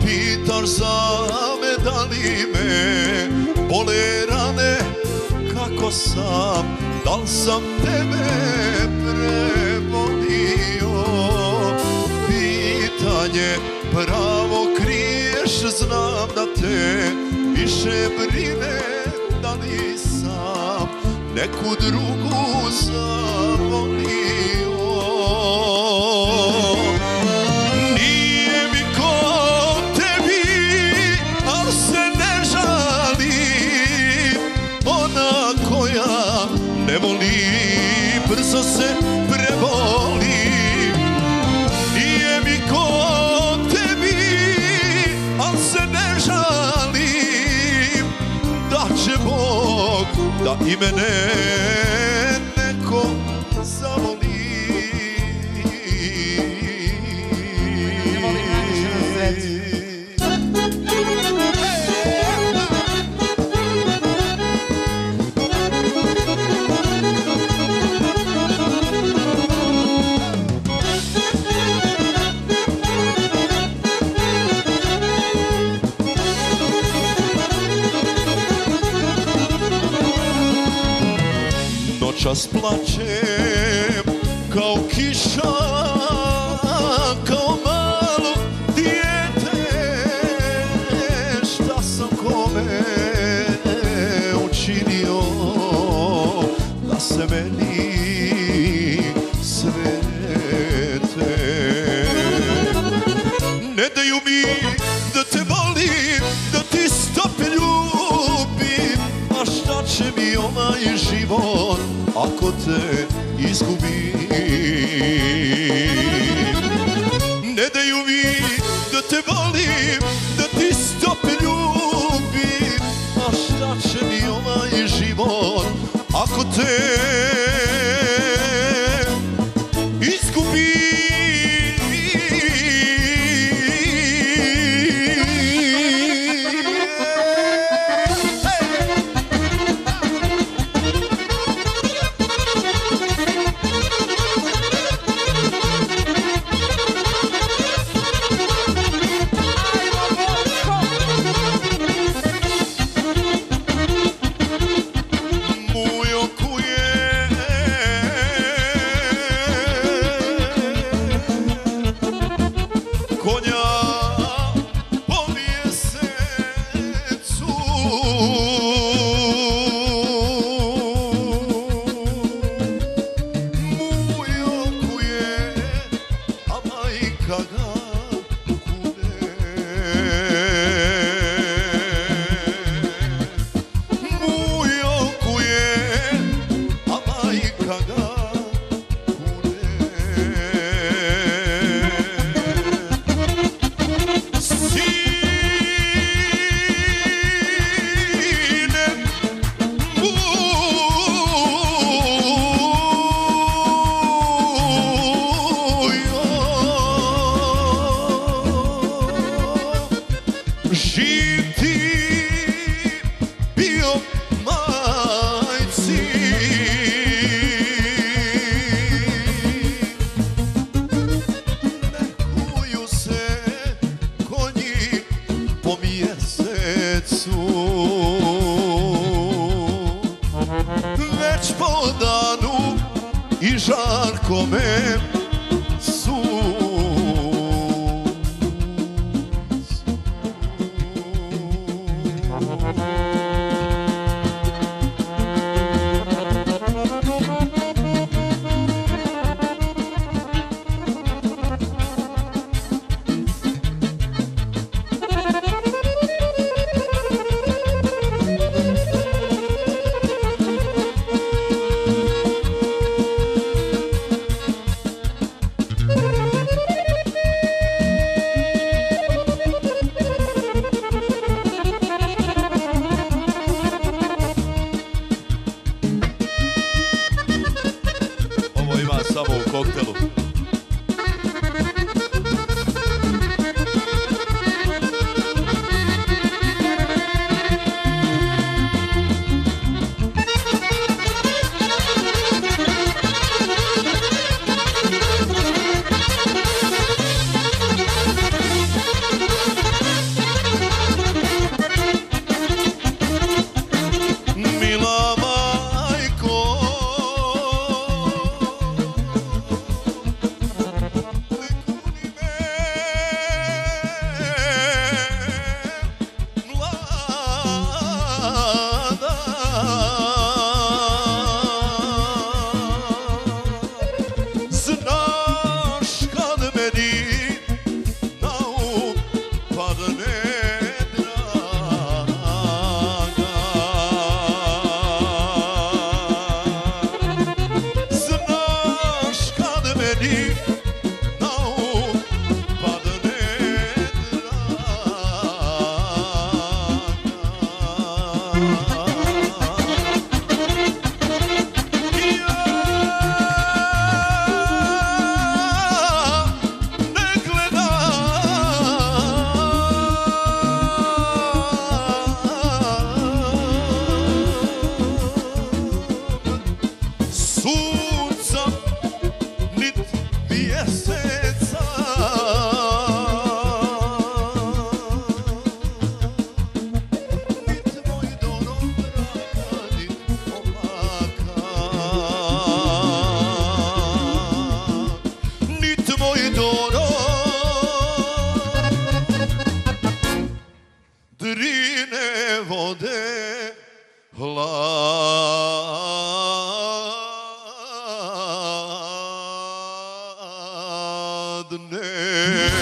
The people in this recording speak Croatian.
pitaš za me da li me bole rane kako sam da li sam tebe prebolio? Pitanje pravo kriješ znam da te više brine da li sam neku drugu zavolio da Noćas plačem kao kiša, kao malo dijete. Šta sam kome učinio da se meni svete? Ne daju mi da te volim, da ti stope ljubim A ako te izgubim Ne daju mi da te volim, da ti stope ljubim A šta će mi ovaj život ako te gaga i žarkome vode Otelo. Yes. ese The name.